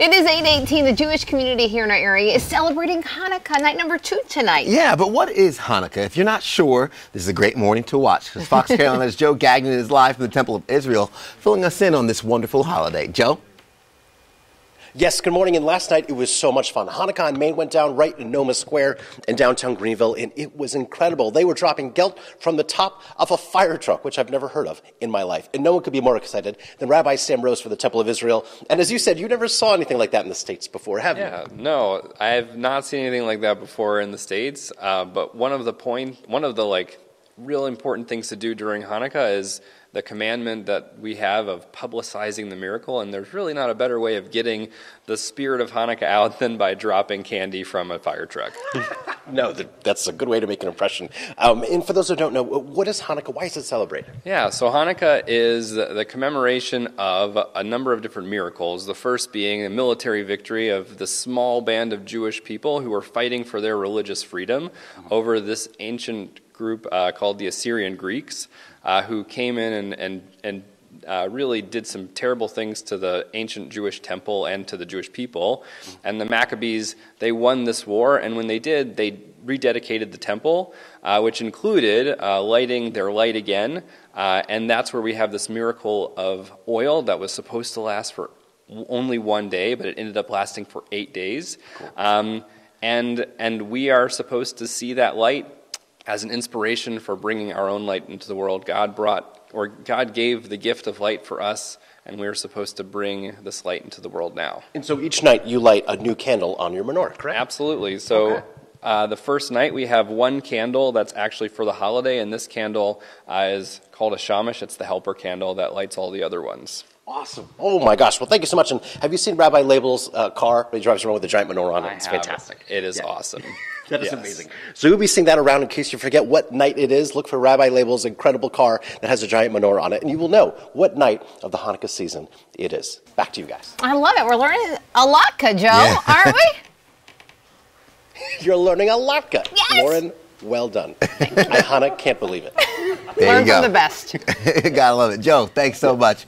It is 818. The Jewish community here in our area is celebrating Hanukkah, night number two tonight. Yeah, but what is Hanukkah? If you're not sure, this is a great morning to watch because Fox Carolina's Joe Gagnon is live from the Temple of Israel, filling us in on this wonderful holiday. Joe? Yes, good morning. And last night it was so much fun. Hanukkah on Main went down right in Noma Square in downtown Greenville, and it was incredible. They were dropping gelt from the top of a fire truck, which I've never heard of in my life. And no one could be more excited than Rabbi Sam Rose for the Temple of Israel. And as you said, you never saw anything like that in the States before, have you? Yeah, no, I have not seen anything like that before in the States. Uh, but one of the point, one of the like real important things to do during Hanukkah is the commandment that we have of publicizing the miracle, and there's really not a better way of getting the spirit of Hanukkah out than by dropping candy from a fire truck. no, that's a good way to make an impression. Um, and for those who don't know, what is Hanukkah? Why is it celebrated? Yeah, so Hanukkah is the commemoration of a number of different miracles. The first being a military victory of the small band of Jewish people who were fighting for their religious freedom over this ancient group uh, called the Assyrian Greeks, uh, who came in and, and, and uh, really did some terrible things to the ancient Jewish temple and to the Jewish people. And the Maccabees, they won this war, and when they did, they rededicated the temple, uh, which included uh, lighting their light again. Uh, and that's where we have this miracle of oil that was supposed to last for only one day, but it ended up lasting for eight days. Cool. Um, and, and we are supposed to see that light as an inspiration for bringing our own light into the world. God brought, or God gave the gift of light for us, and we're supposed to bring this light into the world now. And so each night you light a new candle on your menorah, correct? Absolutely. So okay. uh, the first night we have one candle that's actually for the holiday, and this candle uh, is called a shamash. It's the helper candle that lights all the other ones. Awesome. Oh my gosh. Well, thank you so much. And have you seen Rabbi Leibel's uh, car? He drives around with a giant menorah on it. It's fantastic. It is yeah. awesome. that is yes. amazing. So we'll be seeing that around in case you forget what night it is. Look for Rabbi Leibel's incredible car that has a giant menorah on it, and you will know what night of the Hanukkah season it is. Back to you guys. I love it. We're learning a lot, Joe, yeah. aren't we? You're learning a lot, Yes. Lauren, well done. I, Hannah, can't believe it. There Learn you go. from the best. Gotta love it. Joe, thanks so much.